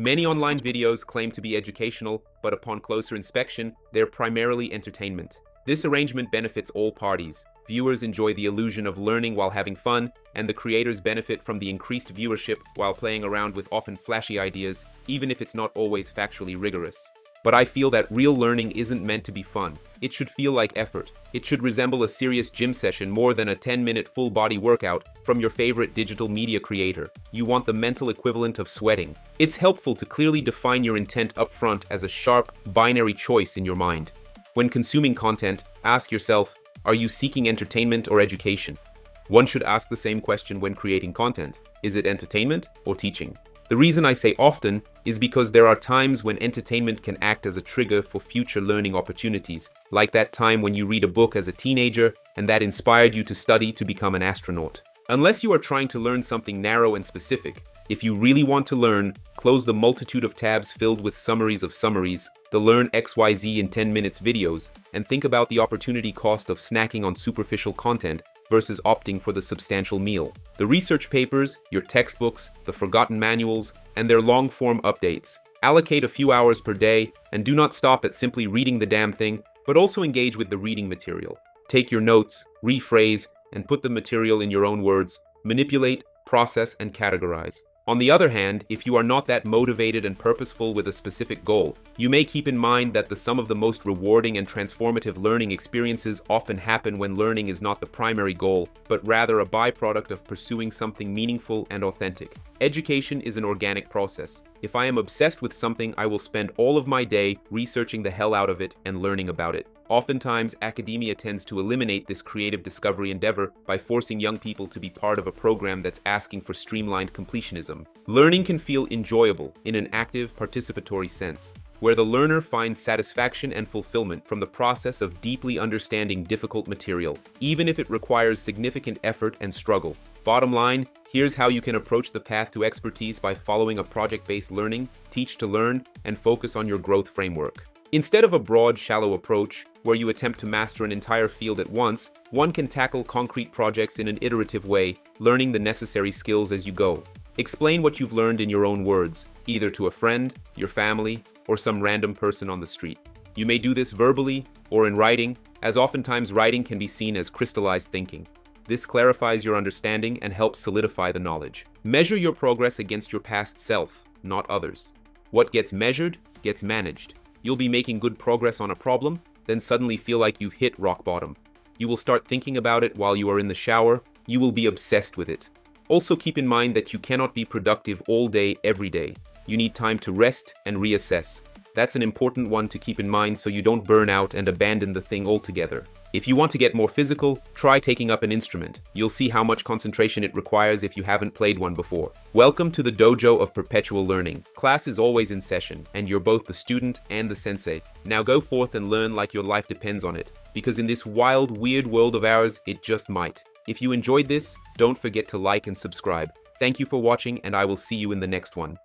Many online videos claim to be educational, but upon closer inspection, they're primarily entertainment. This arrangement benefits all parties. Viewers enjoy the illusion of learning while having fun, and the creators benefit from the increased viewership while playing around with often flashy ideas, even if it's not always factually rigorous. But I feel that real learning isn't meant to be fun. It should feel like effort. It should resemble a serious gym session more than a 10-minute full-body workout from your favorite digital media creator. You want the mental equivalent of sweating. It's helpful to clearly define your intent upfront as a sharp, binary choice in your mind. When consuming content, ask yourself, are you seeking entertainment or education? One should ask the same question when creating content. Is it entertainment or teaching? The reason I say often is because there are times when entertainment can act as a trigger for future learning opportunities, like that time when you read a book as a teenager and that inspired you to study to become an astronaut. Unless you are trying to learn something narrow and specific, if you really want to learn, close the multitude of tabs filled with summaries of summaries, the Learn XYZ in 10 minutes videos, and think about the opportunity cost of snacking on superficial content versus opting for the substantial meal. The research papers, your textbooks, the forgotten manuals, and their long-form updates. Allocate a few hours per day, and do not stop at simply reading the damn thing, but also engage with the reading material. Take your notes, rephrase, and put the material in your own words. Manipulate, process, and categorize. On the other hand, if you are not that motivated and purposeful with a specific goal, you may keep in mind that the sum of the most rewarding and transformative learning experiences often happen when learning is not the primary goal, but rather a byproduct of pursuing something meaningful and authentic. Education is an organic process. If I am obsessed with something, I will spend all of my day researching the hell out of it and learning about it. Oftentimes, academia tends to eliminate this creative discovery endeavor by forcing young people to be part of a program that's asking for streamlined completionism. Learning can feel enjoyable in an active, participatory sense, where the learner finds satisfaction and fulfillment from the process of deeply understanding difficult material, even if it requires significant effort and struggle. Bottom line, here's how you can approach the path to expertise by following a project-based learning, teach to learn, and focus on your growth framework. Instead of a broad, shallow approach, where you attempt to master an entire field at once, one can tackle concrete projects in an iterative way, learning the necessary skills as you go. Explain what you've learned in your own words, either to a friend, your family, or some random person on the street. You may do this verbally or in writing, as oftentimes writing can be seen as crystallized thinking. This clarifies your understanding and helps solidify the knowledge. Measure your progress against your past self, not others. What gets measured gets managed. You'll be making good progress on a problem, then suddenly feel like you've hit rock bottom. You will start thinking about it while you are in the shower. You will be obsessed with it. Also keep in mind that you cannot be productive all day, every day. You need time to rest and reassess. That's an important one to keep in mind so you don't burn out and abandon the thing altogether. If you want to get more physical, try taking up an instrument. You'll see how much concentration it requires if you haven't played one before. Welcome to the Dojo of Perpetual Learning. Class is always in session, and you're both the student and the sensei. Now go forth and learn like your life depends on it, because in this wild, weird world of ours, it just might. If you enjoyed this, don't forget to like and subscribe. Thank you for watching, and I will see you in the next one.